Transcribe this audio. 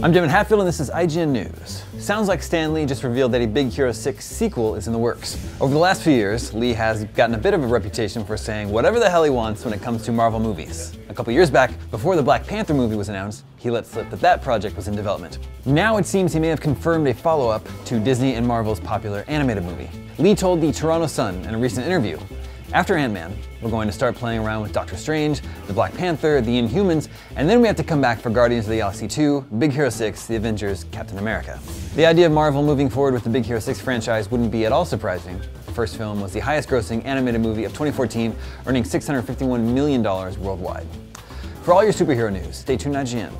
I'm Jim Hatfield and this is IGN News. Sounds like Stan Lee just revealed that a Big Hero 6 sequel is in the works. Over the last few years, Lee has gotten a bit of a reputation for saying whatever the hell he wants when it comes to Marvel movies. A couple years back, before the Black Panther movie was announced, he let slip that that project was in development. Now it seems he may have confirmed a follow-up to Disney and Marvel's popular animated movie. Lee told the Toronto Sun in a recent interview after Ant-Man, we're going to start playing around with Doctor Strange, the Black Panther, the Inhumans, and then we have to come back for Guardians of the Galaxy 2, Big Hero 6, The Avengers, Captain America. The idea of Marvel moving forward with the Big Hero 6 franchise wouldn't be at all surprising. The first film was the highest grossing animated movie of 2014, earning $651 million worldwide. For all your superhero news, stay tuned to IGN.